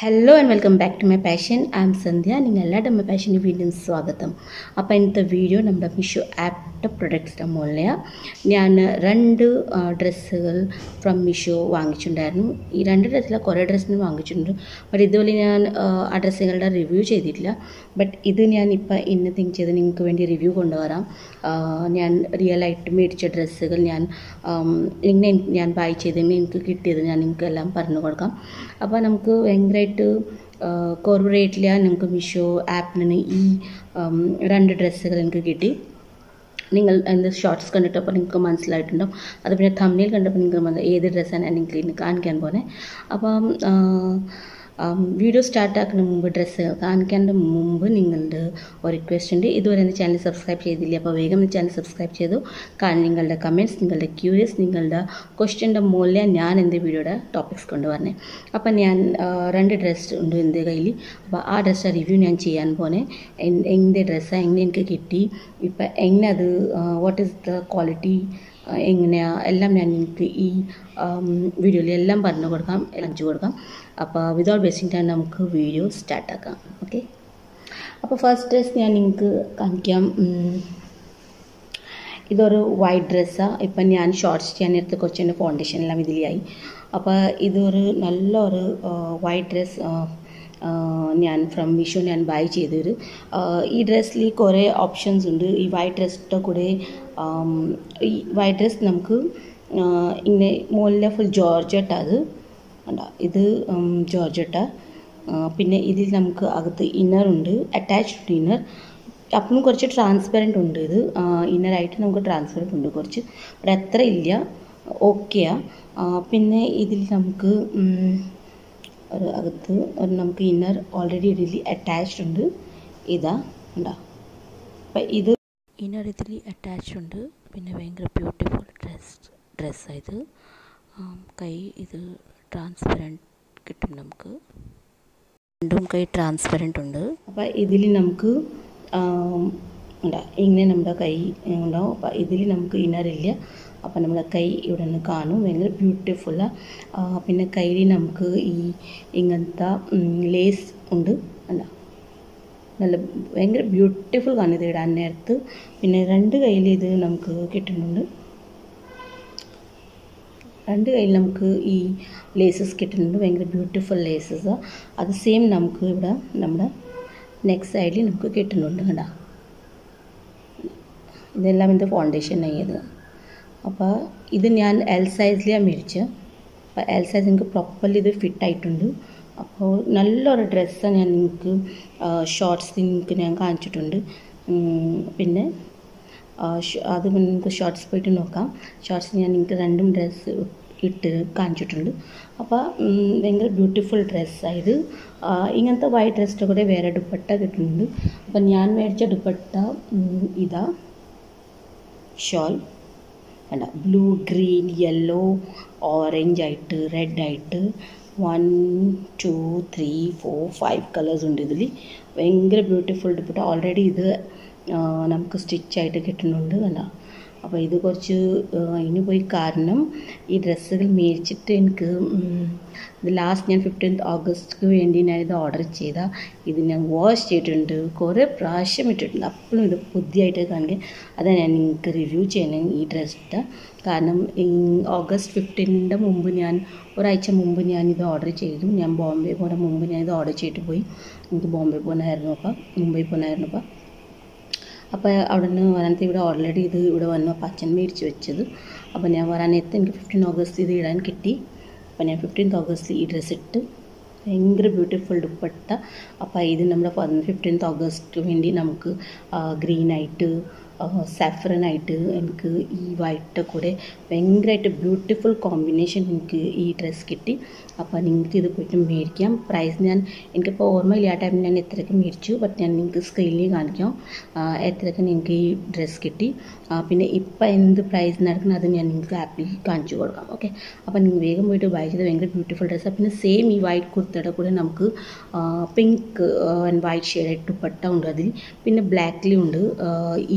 Hello and welcome back to my passion I am Sandhya നിങ്ങൾ എല്ലാവരുടെ my പാഷന് വീണ്ടും സ്വാഗതം. അപ്പോൾ ഇന്നത്തെ വീഡിയോ നമ്മുടെ മിഷോ ആപ്പിന്റെ പ്രൊഡക്ട്സിന്റെ മുകളിലാണ് ഞാൻ രണ്ട് ഡ്രസ്സുകൾ ഫ്രം മിഷോ വാങ്ങിച്ചിട്ടുണ്ടായിരുന്നു. ഈ രണ്ട് ഡ്രസ്സിൽ കുറേ ഡ്രസ്സിന് വാങ്ങിച്ചിട്ടുണ്ട്. ബട്ട് ഇതുപോലെ ഞാൻ ആ ഡ്രസ്സുകളുടെ റിവ്യൂ ചെയ്തിട്ടില്ല. ബട്ട് ഇത് ഞാൻ ഇപ്പോൾ ഇന്ന് തിങ്ക് ചെയ്ത് നിങ്ങൾക്ക് വേണ്ടി റിവ്യൂ കൊണ്ടുവരാം. ഞാൻ റിയൽ ആയിട്ട് മേടിച്ച ഡ്രസ്സുകൾ ഞാൻ ഇങ്ങനെ ഞാൻ ബൈ ചെയ്തതിന് എനിക്ക് കിട്ടിയത് ഞാൻ നിങ്ങൾക്ക് എല്ലാം പറഞ്ഞു കൊടുക്കാം. അപ്പോൾ നമുക്ക് ഭയങ്കരമായിട്ട് കുറവ് റേറ്റിൽ നമുക്ക് മിഷോ നിന്ന് ഈ രണ്ട് ഡ്രസ്സുകൾ എനിക്ക് കിട്ടി. നിങ്ങൾ എന്ത് ഷോർട്സ് കണ്ടിട്ടപ്പോൾ നിങ്ങൾക്ക് മനസ്സിലായിട്ടുണ്ടാവും. അത് പിന്നെ തമ്മിൽ കണ്ടപ്പോൾ നിങ്ങൾക്ക് ഏത് ഡ്രസ്സാണ് എനിക്ക് നിങ്ങൾക്ക് കാണിക്കാൻ പോണേ അപ്പം വീഡിയോ സ്റ്റാർട്ടാക്കുന്ന മുമ്പ് ഡ്രസ്സ് കാണിക്കാന്റെ മുമ്പ് നിങ്ങളുടെ ഒരു റിക്വസ്റ്റ് ഉണ്ട്. ഇതുവരെ എന്റെ ചാനൽ സബ്സ്ക്രൈബ് ചെയ്തില്ല? അപ്പോൾ വേഗം ചാനൽ സബ്സ്ക്രൈബ് ചെയ്തു. കാരണം നിങ്ങളുടെ കമന്റ്സ് നിങ്ങളുടെ ക്യൂരിയസ് നിങ്ങളുടെ ക്വസ്റ്റ്യന്റെ മൂല്യം ഞാൻ എന്റെ വീഡിയോയുടെ ടോപ്പിക്സ് കൊണ്ടുവരണേ അപ്പം ഞാൻ രണ്ട് ഡ്രസ്സ് ഉണ്ട് എന്റെ കയ്യിൽ. അപ്പോൾ ആ ഡ്രസ്സ് റിവ്യൂ ഞാൻ ചെയ്യാൻ പോണേ. എന്റെ ഡ്രസ്സ് എങ്ങനെ എനിക്ക് കിട്ടി? ഇപ്പം എങ്ങനെ അത് വാട്ട് ഈസ് ദ ക്വാളിറ്റി എങ്ങനെയാ? എല്ലാം ഞാൻ നിങ്ങൾക്ക് ഈ വീഡിയോയിൽ എല്ലാം പറഞ്ഞു കൊടുക്കാം. അഞ്ചു കൊടുക്കാം. അപ്പോൾ വിതൗട്ട് വേസ്റ്റിംഗ് ടൈം നമുക്ക് വീഡിയോ സ്റ്റാർട്ടാക്കാം ഓക്കെ അപ്പോൾ ഫസ്റ്റ് ഡ്രസ് ഞാൻ നിങ്ങൾക്ക് കാണിക്കാം. ഇതൊരു വൈറ്റ് ഡ്രസ്സാണ് ഇപ്പം ഞാൻ ഷോർട്ട്സ് ചെയ്യാൻ നേരത്തെ കുറച്ച് ഫൗണ്ടേഷൻ എല്ലാം ഇതിലായി. അപ്പോൾ ഇതൊരു നല്ലൊരു വൈറ്റ് ഡ്രസ്സ് ഞാൻ ഫ്രം മീഷോ ഞാൻ ബൈ ചെയ്തൊരു ഈ ഡ്രസ്സിൽ കുറേ ഓപ്ഷൻസ് ഉണ്ട്. ഈ വൈറ്റ് ഡ്രസ്സിന്റെ കൂടെ ഈ വൈറ്റ് ഡ്രസ് നമുക്ക് ഇങ്ങനെ മുകളിലെ ഫുൾ ജോർജറ്റ് അത്. ഇത് ജോർജട്ട പിന്നെ ഇതിൽ നമുക്ക് അകത്ത് ഇന്നർ ഉണ്ട്. അറ്റാച്ച്ഡ് ഇന്നർ അപ്പം കുറച്ച് ട്രാൻസ്പെറന്റ് ഉണ്ട് ഇത്. ഇന്നറായിട്ട് നമുക്ക് ട്രാൻസ്പെറന്റ് ഉണ്ട്. കുറച്ച് അത്ര ഇല്ല. ഓക്കെയാണ് പിന്നെ ഇതിൽ നമുക്ക് അകത്ത് നമുക്ക് ഇന്നർ ഓൾറെഡി ഇതിൽ അറ്റാച്ച്ഡ് ഉണ്ട്. ഇതാ ഉണ്ടാ അപ്പം ഇത് ഇന്നർ ഇതിൽ അറ്റാച്ച്ഡ് ഉണ്ട്. പിന്നെ ഭയങ്കര ബ്യൂട്ടിഫുൾ ഡ്രസ് ഡ്രസ്സായത് കൈ ഇത് ട്രാൻസ്പെറന്റ് കിട്ടും നമുക്ക്. രണ്ടും കൈ ട്രാൻസ്പെറന്റ് ഉണ്ട്. അപ്പോൾ ഇതിൽ നമുക്ക് ഉണ്ടാ ഇങ്ങനെ നമ്മുടെ കൈ ഉണ്ടാവും അപ്പോൾ ഇതിൽ നമുക്ക് ഇന്നറില്ല അപ്പോൾ നമ്മുടെ കൈ ഇവിടെ നിന്ന് കാണും. ഭയങ്കര ബ്യൂട്ടിഫുള്ളാണ് പിന്നെ കയ്യിൽ നമുക്ക് ഈ ഇങ്ങനത്തെ ലേസ് ഉണ്ട്. അല്ല നല്ല ഭയങ്കര ബ്യൂട്ടിഫുൾ കാണും ഇത് ഇടാൻ നേരത്ത്. പിന്നെ രണ്ട് കയ്യിൽ ഇത് നമുക്ക് കിട്ടുന്നുണ്ട്. രണ്ട് കയ്യിൽ നമുക്ക് ഈ ലേസസ് കിട്ടുന്നുണ്ട്. ഭയങ്കര ബ്യൂട്ടിഫുൾ ലേസസ് അത് സെയിം നമുക്ക് ഇവിടെ നമ്മുടെ നെക്സ്റ്റ് സൈഡിൽ നമുക്ക് കിട്ടുന്നുണ്ട്. കണ്ട? ഇതെല്ലാം ഇത് ഫൗണ്ടേഷൻ ആയത് അപ്പോൾ ഇത് ഞാൻ എൽ സൈസിലാണ് മേടിച്ചത് അപ്പോൾ എൽ സൈസ് എനിക്ക് പ്രോപ്പർലി ഇത് ഫിറ്റ് ആയിട്ടുണ്ട്. അപ്പോൾ നല്ലൊരു ഡ്രസ്സാണ് ഞാൻ നിങ്ങൾക്ക് ഷോർട്സ് നിങ്ങൾക്ക് ഞാൻ കാണിച്ചിട്ടുണ്ട്. പിന്നെ അത് നിങ്ങൾക്ക് ഷോർട്സ് പോയിട്ട് നോക്കാം. ഷോർട്സ് ഞാൻ നിങ്ങൾക്ക് രണ്ടും ഡ്രസ്സ് ഇട്ട് കാണിച്ചിട്ടുണ്ട്. അപ്പോൾ ഭയങ്കര ബ്യൂട്ടിഫുൾ ഡ്രസ്സായത് ഇങ്ങനത്തെ വൈറ്റ് ഡ്രസ്സിന്റെ കൂടെ വേറെ ദുപ്പട്ട കിട്ടുന്നുണ്ട്. അപ്പം ഞാൻ മേടിച്ച ദുപ്പട്ട ഇതാ. ഷോൾ. വേണ്ട ബ്ലൂ ഗ്രീൻ യെല്ലോ ഓറഞ്ച് ആയിട്ട് റെഡ് ആയിട്ട് one two three four five colours ഉണ്ട് ഇതിൽ ഭയങ്കര ബ്യൂട്ടിഫുൾ ഡിപ്പിട്ട് ഓൾറെഡി ഇത് നമുക്ക് സ്റ്റിച്ചായിട്ട് കിട്ടുന്നുണ്ട് അല്ല അപ്പോൾ ഇത് കുറച്ച് അതിന് പോയി കാരണം ഈ ഡ്രസ്സുകൾ മേടിച്ചിട്ട് എനിക്ക് ലാസ്റ്റ് ഞാൻ ഫിഫ്റ്റീൻത്ത് ഓഗസ്റ്റിന് വേണ്ടി ഞാൻ ഇത് ഓർഡർ ചെയ്ത. ഇത് ഞാൻ വാഷ് ചെയ്തിട്ടുണ്ട്. കുറേ പ്രാവശ്യം ഇട്ടിട്ടുണ്ട്. അപ്പോഴും ഇത് പുതിയതായിട്ട് കാണുക അതാണ് ഞാൻ നിങ്ങൾക്ക് റിവ്യൂ ചെയ്യണം ഈ ഡ്രസ്സിന്റെ കാരണം ഓഗസ്റ്റ് ഫിഫ്റ്റീനിന്റെ മുമ്പ് ഞാൻ ഒരാഴ്ച മുമ്പ് ഞാൻ ഇത് ഓർഡർ ചെയ്തു. ഞാൻ ബോംബെ പോകുന്ന മുമ്പ് ഞാൻ ഇത് ഓർഡർ ചെയ്തിട്ട് പോയി. എനിക്ക് ബോംബെ പോകുന്നതായിരുന്നു അപ്പം. മുംബൈ പോകുന്നതായിരുന്നു അപ്പം. അപ്പോൾ അവിടെ നിന്ന് വരാനത്തെ ഇവിടെ ഓൾറെഡി ഇത് ഇവിടെ വന്നു. അപ്പോൾ അച്ഛൻ മേടിച്ച് വെച്ചത്. അപ്പോൾ ഞാൻ വരാനത്ത് എനിക്ക് ഫിഫ്റ്റീൻ ഓഗസ്റ്റ് ഇത് ഇടാൻ കിട്ടി. അപ്പോൾ ഞാൻ ഫിഫ്റ്റീൻത് ഓഗസ്റ്റ് ഈ ഡ്രസ്സ് ഇട്ട് ഭയങ്കര ബ്യൂട്ടിഫുൾ ദുപ്പട്ട. അപ്പോൾ ഇത് നമ്മുടെ ഫിഫ്റ്റീൻത്ത് ഓഗസ്റ്റ് വേണ്ടി നമുക്ക് ഗ്രീനായിട്ട് സാഫ്രനായിട്ട് എനിക്ക് ഈ വൈറ്റ് കൂടെ ഭയങ്കരമായിട്ട് ബ്യൂട്ടിഫുൾ കോമ്പിനേഷൻ എനിക്ക് ഈ ഡ്രസ്സ് കിട്ടി. അപ്പോൾ നിങ്ങൾക്ക് ഇത് പോയിട്ട് മേടിക്കാം. പ്രൈസ് ഞാൻ എനിക്കിപ്പോൾ ഓർമ്മയില്ല ആ ടൈമിൽ ഞാൻ എത്രയ്ക്ക് മേടിച്ചു ബട്ട് ഞാൻ നിങ്ങൾക്ക് സ്ക്രീനിൽ കാണിക്കാം. എത്രയ്ക്ക് നിങ്ങൾക്ക് ഈ ഡ്രസ്സ് കിട്ടി. പിന്നെ ഇപ്പം എന്ത് പ്രൈസ് നടക്കുന്നത് അത് ഞാൻ നിങ്ങൾക്ക് ആപ്പിൽ കാണിച്ചു കൊടുക്കാം ഓക്കെ അപ്പോൾ നിങ്ങൾ വേഗം പോയിട്ട് ബൈ ചെയ്ത് ഭയങ്കര ബ്യൂട്ടിഫുൾ ഡ്രസ്സാണ് പിന്നെ സെയിം ഈ വൈറ്റ് കുർത്തയുടെ കൂടെ നമുക്ക് pink and white shade dupatta ഉണ്ട് അതിൽ. പിന്നെ ബ്ലാക്കിലും ഉണ്ട്.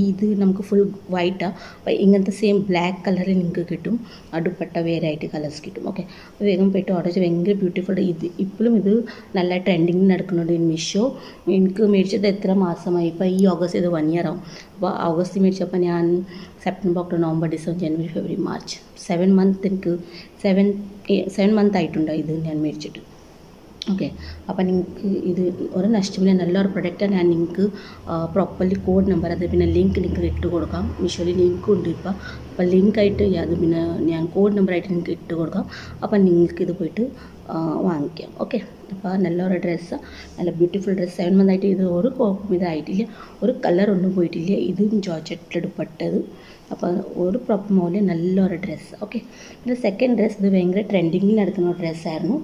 ഇത് നമുക്ക് ഫുൾ വൈറ്റാണ് അപ്പോൾ ഇങ്ങനത്തെ സെയിം ബ്ലാക്ക് കളറിൽ നിങ്ങൾക്ക് കിട്ടും. അടുപ്പട്ട വേരായിട്ട് കളേഴ്സ് കിട്ടും. ഓക്കെ വേഗം പോയിട്ട് ഓർഡർ ചെയ്ത് ഭയങ്കര ബ്യൂട്ടിഫുൾ ഇത് ഇപ്പോഴും ഇത് നല്ല ട്രെൻഡിങ് നടക്കുന്നുണ്ട് മീഷോ എനിക്ക് മേടിച്ചത് എത്ര മാസമായി? ഇപ്പോൾ ഈ ഓഗസ്റ്റ് ഇത് വൺ ഇയർ ആവും. അപ്പോൾ ഓഗസ്റ്റ് മേടിച്ചപ്പോൾ ഞാൻ September October November December January February March seven month എനിക്ക് സെവൻ സെവൻ മന്ത് ആയിട്ടുണ്ട് ഇത് ഞാൻ മേടിച്ചിട്ട്. ഓക്കെ അപ്പം നിങ്ങൾക്ക് ഇത് ഒരു നഷ്ടമില്ല. നല്ലൊരു പ്രൊഡക്റ്റാണ് ഞാൻ നിങ്ങൾക്ക് പ്രോപ്പർലി കോഡ് നമ്പർ അത് പിന്നെ ലിങ്ക് നിങ്ങൾക്ക് ഇട്ട് കൊടുക്കാം. മീഷോയിൽ ലിങ്ക് ഉണ്ട് ഇപ്പം. അപ്പം ലിങ്കായിട്ട് അത് പിന്നെ ഞാൻ കോഡ് നമ്പറായിട്ട് നിങ്ങൾക്ക് ഇട്ട് കൊടുക്കാം. അപ്പം നിങ്ങൾക്ക് ഇത് പോയിട്ട് വാങ്ങിക്കാം. ഓക്കെ അപ്പോൾ നല്ലൊരു ഡ്രസ്സ് നല്ല ബ്യൂട്ടിഫുൾ ഡ്രസ്സ് സെവൻ മന്തായിട്ട് ഇത് ഒരു കുഴപ്പം ഇതായിട്ടില്ല. ഒരു കളറൊന്നും പോയിട്ടില്ല. ഇതും ജോർജറ്റിൽ പെട്ടത് അപ്പോൾ ഒരു പ്രോബ്ലം പോലെ നല്ലൊരു ഡ്രസ്സ് ഓക്കെ പിന്നെ സെക്കൻഡ് ഡ്രസ്സ് ഇത് ഭയങ്കര ട്രെൻഡിങ്ങിൽ നടക്കുന്ന ഡ്രസ്സായിരുന്നു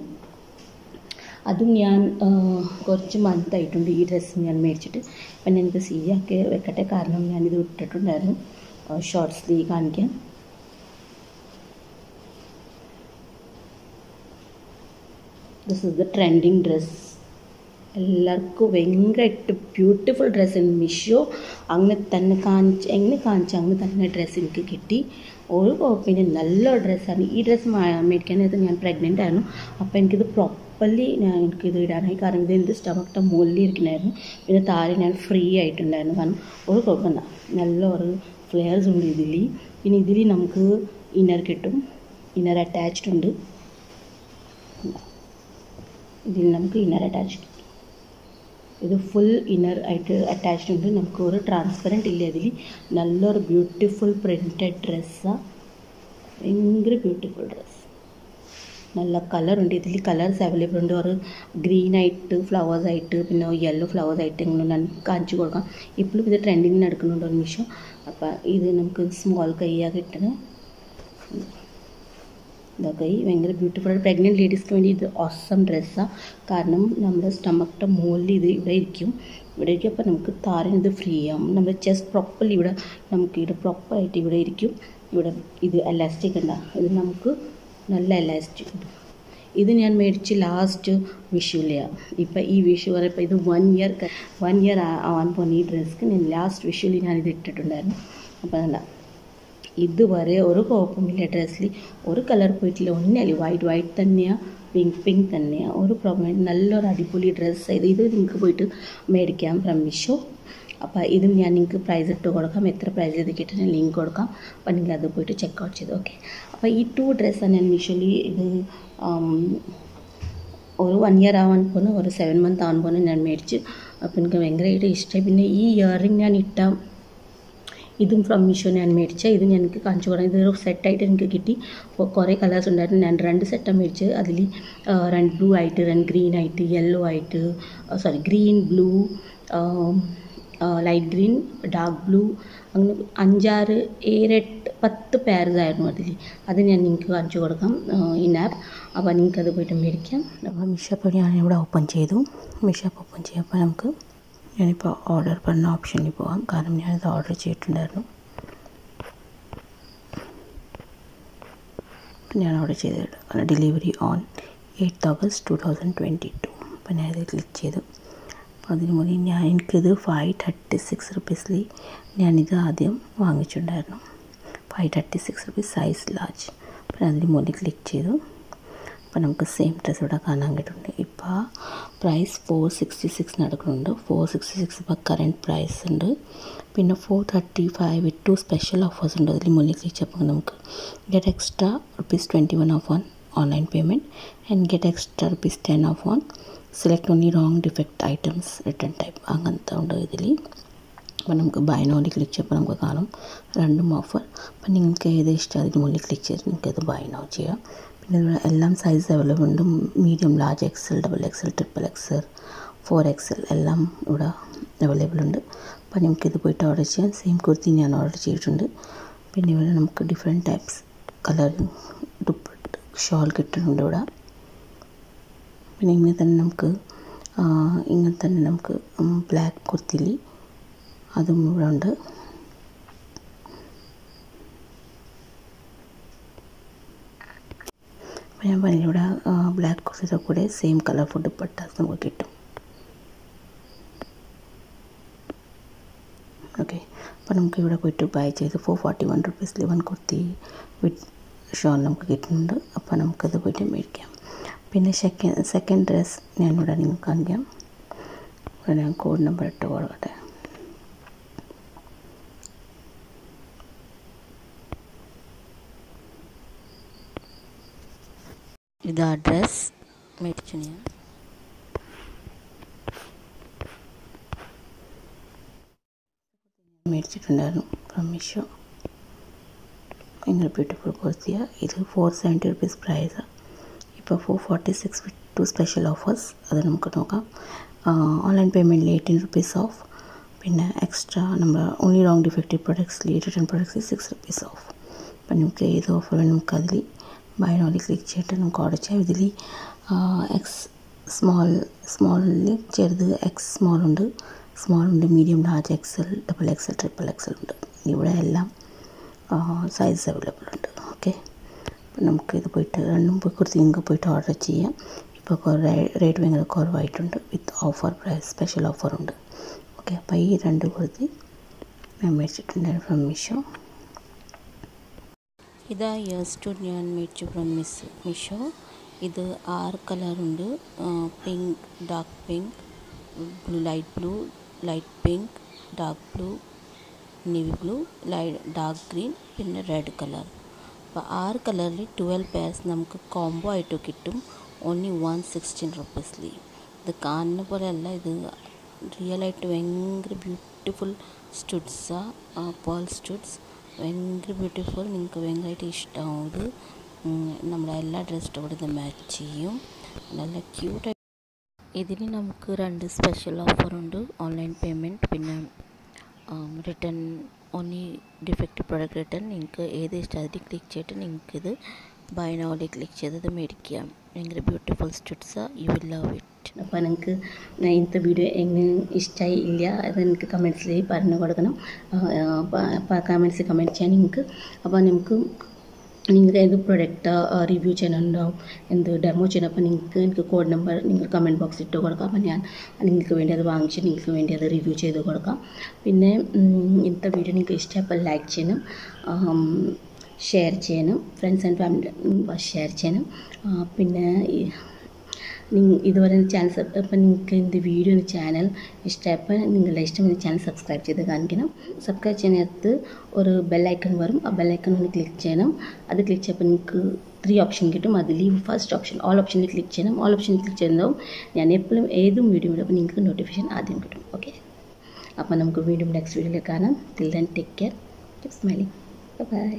അതും ഞാൻ കുറച്ച് മന്ത് ആയിട്ടുണ്ട് ഈ ഡ്രസ്സ് ഞാൻ മേടിച്ചിട്ട്. അപ്പം ഞാനിത് സീയാക്കി വെക്കട്ടെ. കാരണം ഞാനിത് ഇട്ടിട്ടുണ്ടായിരുന്നു. ഷോർട്ട് സ്ലീവ് കാണിക്കാൻ. This is the trending dress എല്ലാവർക്കും ഭയങ്കരമായിട്ട് ബ്യൂട്ടിഫുൾ ഡ്രസ്സ് മിഷോ അങ്ങനെ തന്നെ കാണിച്ച് എങ്ങനെ കാണിച്ചു അങ്ങനെ തന്നെ ഡ്രസ്സ് എനിക്ക് കിട്ടി. ഒരു കുഴപ്പമില്ല. നല്ല ഡ്രസ്സാണ് ഈ ഡ്രസ്സ് മേടിക്കാനായിട്ട് ഞാൻ പ്രഗ്നന്റ് ആയിരുന്നു. അപ്പോൾ എനിക്കിത് പ്രോപ്പർലി ഞാൻ എനിക്കിത് ഇടാനായി. കാരണം ഇത് എന്റെ സ്റ്റമക്കിന്റെ മുകളിൽ ഇരിക്കണമായിരുന്നു പിന്നെ താഴെ ഞാൻ ഫ്രീ ആയിട്ടുണ്ടായിരുന്നു. കാരണം ഒരു കുഴപ്പമില്ല. നല്ല ഒരു ഫ്ലെയർസ് ഉണ്ട് ഇതിൽ പിന്നെ ഇതിൽ നമുക്ക് ഇന്നർ കിട്ടും. ഇന്നർ അറ്റാച്ച്ഡ് ഉണ്ട്. ഇതിൽ നമുക്ക് ഇന്നർ അറ്റാച്ച്ഡ് ഇത് ഫുൾ ഇന്നർ ആയിട്ട് അറ്റാച്ച്ഡ് ഉണ്ട്. നമുക്ക് ഒരു ട്രാൻസ്പെറന്റ് ഇല്ല അതിൽ നല്ലൊരു ബ്യൂട്ടിഫുൾ പ്രിന്റഡ് ഡ്രസ്സാണ് ഭയങ്കര ബ്യൂട്ടിഫുൾ ഡ്രസ്സ് നല്ല കളറുണ്ട് ഇതിൽ കളേഴ്സ് അവൈലബിൾ ഉണ്ട്. ഒരു ഗ്രീൻ ആയിട്ട് ഫ്ലവേഴ്സ് ആയിട്ട് പിന്നെ യെല്ലോ ഫ്ലവേഴ്സ് ആയിട്ട് ഇങ്ങനെ കാണിച്ചു കൊടുക്കാം. ഇപ്പോഴും ഇത് ട്രെൻഡിങ് നടക്കുന്നുണ്ട് ഒരു മീഷോ അപ്പം ഇത് നമുക്ക് സ്മോൾ കൈയാണ് കിട്ടണേ. ഇതൊക്കെ ഈ ഭയങ്കര ബ്യൂട്ടിഫുൾ പ്രഗ്നന്റ് ലേഡീസ്ക്ക് വേണ്ടി ഇത് ഓസം ഡ്രസ്സാണ് കാരണം നമ്മുടെ സ്റ്റമക്കിന്റെ മുകളിൽ ഇത് ഇവിടെ ഇരിക്കും. ഇവിടെ ഇരിക്കും. അപ്പോൾ നമുക്ക് താരൻ ഇത് ഫ്രീ ആവും. നമ്മുടെ ചെസ്റ്റ് പ്രോപ്പർലി ഇവിടെ നമുക്ക് ഇവിടെ പ്രോപ്പറായിട്ട് ഇവിടെ ഇരിക്കും. ഇവിടെ ഇത് എലാസ്റ്റിക് ഉണ്ടാകും ഇത് നമുക്ക് നല്ല എലാസ്റ്റിക് ഇത് ഞാൻ മേടിച്ച് ലാസ്റ്റ് വിഷുവിലെയാണ് ഇപ്പം ഈ വിഷു പറയുമ്പോൾ ഇത് വൺ ഇയർ വൺ ഇയർ ആവാൻ പോകുന്ന ഈ ഡ്രസ്സ്ക്ക് ഞാൻ ലാസ്റ്റ് വിഷുവിൽ ഞാനിത് ഇട്ടിട്ടുണ്ടായിരുന്നു. അപ്പോൾ അതല്ല ഇതുവരെ ഒരു കുഴപ്പമില്ല ഡ്രസ്സിൽ ഒരു കളർ പോയിട്ടില്ല. ഒന്നല്ല വൈറ്റ് വൈറ്റ് തന്നെയാണ് പിങ്ക് പിങ്ക് തന്നെയാണ് ഒരു പ്രോബ്ലം നല്ലൊരു അടിപൊളി ഡ്രസ്സ് ഇത് ഇത് നിങ്ങൾക്ക് പോയിട്ട് മേടിക്കാം ഫ്രം മിഷോ അപ്പോൾ ഇതും ഞാൻ നിങ്ങൾക്ക് പ്രൈസ് ഇട്ട് കൊടുക്കാം. എത്ര പ്രൈസ് ഇത് കിട്ടുന്ന ലിങ്ക് കൊടുക്കാം. അപ്പോൾ നിങ്ങൾ അത് പോയിട്ട് ചെക്ക് ഔട്ട് ചെയ്ത്. ഓക്കെ അപ്പോൾ ഈ ടു ഡ്രസ്സാണ് ഞാൻ മിഷോലി ഇത് ഒരു വൺ ഇയർ ആവാൻ പോകുന്നു ഒരു സെവൻ മന്ത് ആവാൻ പോകുന്നു ഞാൻ മേടിച്ച്. അപ്പോൾ എനിക്ക് ഭയങ്കരമായിട്ട് ഇഷ്ടമായി പിന്നെ ഈ ഇയറിങ് ഞാൻ ഇട്ട ഇതും ഫ്രം മീഷോ ഞാൻ മേടിച്ച. ഇത് എനിക്ക് കാണിച്ചു കൊടുക്കാം ഇതൊരു സെറ്റായിട്ട് എനിക്ക് കിട്ടി. അപ്പോൾ കുറേ കളേഴ്സ് ഉണ്ടായിരുന്നു. ഞാൻ രണ്ട് സെറ്റാണ് മേടിച്ചത് അതിൽ രണ്ട് ബ്ലൂ ആയിട്ട് രണ്ട് ഗ്രീൻ ആയിട്ട് യെല്ലോ ആയിട്ട് sorry green blue light green dark blue അങ്ങനെ അഞ്ചാറ് ഏഴെട്ട് പത്ത് പേർസ് ആയിരുന്നു അതിൽ അത് ഞാൻ നിങ്ങൾക്ക് കാണിച്ചു കൊടുക്കാം ഇൻ ആപ്പ് അപ്പോൾ നിങ്ങൾക്ക് അത് പോയിട്ട് മേടിക്കാം. അപ്പോൾ മിഷപ്പ് ഞാനിവിടെ ഓപ്പൺ ചെയ്തു. മിഷപ്പ് ഓപ്പൺ ചെയ്യുമ്പോൾ നമുക്ക് ഞാനിപ്പോൾ ഓർഡർ പറഞ്ഞ ഓപ്ഷനിൽ പോകാം കാരണം ഞാനിത് ഓർഡർ ചെയ്തിട്ടുണ്ടായിരുന്നു. ഞാൻ ഓർഡർ ചെയ്തിട്ട് delivery on eighth August two thousand twenty two അപ്പോൾ ഞാനിത് ക്ലിക്ക് ചെയ്തു. അപ്പോൾ അതിന് ഞാൻ എനിക്കിത് ഫൈവ് തേർട്ടി സിക്സ് റുപ്പീസിൽ ഞാനിത് ആദ്യം വാങ്ങിച്ചിട്ടുണ്ടായിരുന്നു. Five thirty six rupees size large അപ്പോൾ അതിന് മുന്നിൽ ക്ലിക്ക് ചെയ്തു. അപ്പോൾ നമുക്ക് സെയിം ഡ്രസ്സ് ഇവിടെ കാണാൻ കിട്ടുന്നുണ്ട്. ഇപ്പോൾ പ്രൈസ് ഫോർ സിക്സ്റ്റി സിക്സ് നടക്കുന്നുണ്ട്. ഫോർ സിക്സ്റ്റി സിക്സ് ഇപ്പോൾ കറണ്ട് പ്രൈസ് ഉണ്ട്. പിന്നെ four thirty five with two special offers ഉണ്ട്. അതിൽ മുന്നിൽ ക്ലിക്ക് ചെയ്യുമ്പോൾ നമുക്ക് get extra rupees twenty one off on online payment and get extra rupees ten off on select only wrong defect items return type അങ്ങനത്തെ ഉണ്ട് ഇതിൽ അപ്പോൾ നമുക്ക് ബൈനോലി ക്ലിക്ക് ചെയ്യുമ്പോൾ നമുക്ക് കാണും. രണ്ടും ഓഫർ അപ്പം നിങ്ങൾക്ക് ഏത് ഇഷ്ടം അതിന് മുകളിൽ ക്ലിക്ക് ചെയ്ത് നിങ്ങൾക്ക് ഇത് ബൈനോ ചെയ്യാം. പിന്നെ ഇവിടെ എല്ലാം സൈസ് അവൈലബിൾ ഉണ്ട്. Medium large XL double XL triple XL four XL എല്ലാം ഇവിടെ അവൈലബിൾ ഉണ്ട്. അപ്പോൾ നമുക്കിത് പോയിട്ട് ഓർഡർ ചെയ്യാം. സെയിം കുർത്തി ഞാൻ ഓർഡർ ചെയ്തിട്ടുണ്ട്. പിന്നെ ഇവിടെ നമുക്ക് different types colour dupatta shawl കിട്ടുന്നുണ്ട് ഇവിടെ. പിന്നെ ഇങ്ങനെ തന്നെ നമുക്ക് ഇങ്ങനെ തന്നെ നമുക്ക് ബ്ലാക്ക് കുർത്തിലി അതും ഇവിടെ ഉണ്ട്. അപ്പോൾ ഞാൻ പറഞ്ഞ ഇവിടെ ബ്ലാക്ക് കുർത്തിയുടെ കൂടെ സെയിം കളർ ഫുഡ് പട്ടാസ് നമുക്ക് കിട്ടും. ഓക്കെ അപ്പോൾ നമുക്ക് ഇവിടെ പോയിട്ട് ബൈ ചെയ്ത് ഫോർ ഫോർട്ടി വൺ റുപ്പീസിൽ വൺ കുർത്തി വിത്ത് ഷോൾ നമുക്ക് കിട്ടുന്നുണ്ട്. അപ്പോൾ നമുക്കത് പോയിട്ട് മേടിക്കാം. പിന്നെ സെക്കൻഡ് സെക്കൻഡ് ഡ്രസ്സ് ഞാനിവിടെ നിങ്ങൾക്ക് കാണിക്കാം. ഇവിടെ ഞാൻ കോഡ് നമ്പർ ഇട്ട് കൊടുക്കട്ടെ ഇത് അഡ്രസ് മേടിച്ചു ഞാൻ. മേടിച്ചിട്ടുണ്ടായിരുന്നു. ഫ്രം ഭയങ്കര ബ്യൂട്ടിഫുൾ കുർത്തിയ ഇത് ഫോർ സെവന്റി റുപ്പീസ് പ്രൈസ് ഇപ്പോൾ four forty six two special offers അത് നമുക്ക് നോക്കാം ഓൺലൈൻ പേയ്മെന്റിൽ എയ്റ്റീൻ റുപ്പീസ് ഓഫ് പിന്നെ എക്സ്ട്രാ നമ്മൾ ഓൺലി റോങ് ഡിഫക്റ്റീവ് പ്രൊഡക്ട്സിൽ റിട്ടേൺ പ്രൊഡക്ട്സിൽ സിക്സ് റുപ്പീസ് ഓഫ് അപ്പം നമുക്ക് ഏത് ഓഫർ വേണം നമുക്ക് അതിൽ ബൈ നോളി ക്ലിക്ക് ചെയ്തിട്ട് നമുക്ക് ഓർഡർ ചെയ്യാം. ഇതിൽ എക്സ് സ്മോൾ സ്മോളിൽ ചെറുത് എക്സ് സ്മോൾ ഉണ്ട്. Medium large XL double XL triple XL ഉണ്ട്. ഇവിടെ എല്ലാം സൈസ് അവൈലബിൾ ഉണ്ട്. ഓക്കെ നമുക്ക് ഇത് പോയിട്ട് പോയി കുർത്തി നിങ്ങൾക്ക് പോയിട്ട് ഓർഡർ ചെയ്യാം. ഇപ്പോൾ കുറേ റേറ്റ് ഭയങ്കര കുറവായിട്ടുണ്ട്. വിത്ത് ഓഫർ പ്രൈസ് സ്പെഷ്യൽ ഓഫറുണ്ട് ഓക്കെ അപ്പോൾ ഈ രണ്ട് കുർത്തി ഞാൻ മേടിച്ചിട്ടുണ്ട് ഫ്രം മീഷോ ഇതാ ഇയേഴ്സ് ടു ഞാൻ മേടിച്ചു ഫ്രം മിസ് മീഷോ. ഇത് ആറ് കളറുണ്ട് pink dark pink blue light blue light pink dark blue navy blue light dark green പിന്നെ റെഡ് കളർ അപ്പോൾ ആറ് കളറിൽ ട്വൽവ് പെയർസ് നമുക്ക് കോംബോ ആയിട്ട് കിട്ടും. ഓൺലി വൺ സിക്സ്റ്റീൻ റുപ്പീസിൽ ഇത് കാണുന്ന പോലെയല്ല ഇത് റിയലായിട്ട് ഭയങ്കര ബ്യൂട്ടിഫുൾ സ്റ്റുഡ്സാണ് പേൾ സ്റ്റുഡ്സ് ഭയങ്കര ബ്യൂട്ടിഫുൾ നിങ്ങൾക്ക് ഭയങ്കരമായിട്ട് ഇഷ്ടമാവും ഇത് നമ്മുടെ എല്ലാ ഡ്രസ്സിന്റെ കൂടെ ഇത് മാച്ച് ചെയ്യും. നല്ല ക്യൂട്ടായി ഇതിന് നമുക്ക് രണ്ട് സ്പെഷ്യൽ ഓഫറുണ്ട് ഓൺലൈൻ പേയ്മെന്റ് പിന്നെ return only defect product return നിങ്ങൾക്ക് ഏത് ഇഷ്ടം ക്ലിക്ക് ചെയ്തിട്ട് നിങ്ങൾക്കിത് ബൈ നോളി ക്ലിക്ക് ചെയ്തത് മേടിക്കാം. ഭയങ്കര beautiful studs you will love it അപ്പോൾ നിങ്ങൾക്ക് ഇന്നത്തെ വീഡിയോ എങ്ങനെ ഇഷ്ടമായി ഇല്ല അത് എനിക്ക് കമൻസിൽ പറഞ്ഞു കൊടുക്കണം. കമൻസിൽ കമന്റ് ചെയ്യാൻ നിങ്ങൾക്ക്. അപ്പോൾ നിങ്ങൾക്ക് നിങ്ങൾക്ക് ഏത് പ്രൊഡക്റ്റ് റിവ്യൂ ചെയ്യാനുണ്ടാവും എന്ത് ഡെമോ ചെയ്യണം? അപ്പോൾ നിങ്ങൾക്ക് എനിക്ക് കോഡ് നമ്പർ നിങ്ങൾ കമന്റ് ബോക്സിൽ ഇട്ട് കൊടുക്കാം. അപ്പോൾ ഞാൻ നിങ്ങൾക്ക് വേണ്ടി അത് വാങ്ങിച്ച് നിങ്ങൾക്ക് വേണ്ടി അത് റിവ്യൂ ചെയ്ത് കൊടുക്കാം. പിന്നെ ഇന്നത്തെ വീഡിയോ നിങ്ങൾക്ക് ഇഷ്ടമായപ്പോൾ ലൈക്ക് ചെയ്യണം. ഷെയർ ചെയ്യണം. ഫ്രണ്ട്സ് ആൻഡ് ഫാമിലി ഷെയർ ചെയ്യണം. പിന്നെ ഇതുവരെ ചാനൽ അപ്പം നിങ്ങൾക്ക് എന്റെ വീഡിയോ ചാനൽ ഇഷ്ടമായപ്പോൾ നിങ്ങളുടെ ഇഷ്ടം ചാനൽ സബ്സ്ക്രൈബ് ചെയ്ത് കാണിക്കണം. സബ്സ്ക്രൈബ് ചെയ്യുന്നിടത്ത് ഒരു ബെല്ലൈക്കൺ വരും. ആ ബെല്ലൈക്കൺ ഒന്ന് ക്ലിക്ക് ചെയ്യണം. അത് ക്ലിക്ക് ചെയ്യുമ്പോൾ നിങ്ങൾക്ക് ത്രീ ഓപ്ഷൻ കിട്ടും. അതിൽ ഫസ്റ്റ് ഓപ്ഷൻ ഓൾ ഓപ്ഷനിൽ ക്ലിക്ക് ചെയ്യണം. ഓൾ ഓപ്ഷനിൽ ക്ലിക്ക് ചെയ്യുന്നതും ഞാൻ എപ്പോഴും ഏതും വീഡിയോ ഇടും. അപ്പോൾ നിങ്ങൾക്ക് നോട്ടിഫിക്കേഷൻ ആദ്യം കിട്ടും. ഓക്കെ അപ്പോൾ നമുക്ക് വീണ്ടും നെക്സ്റ്റ് വീഡിയോയിൽ കാണാം. Till then take care keep smiling bye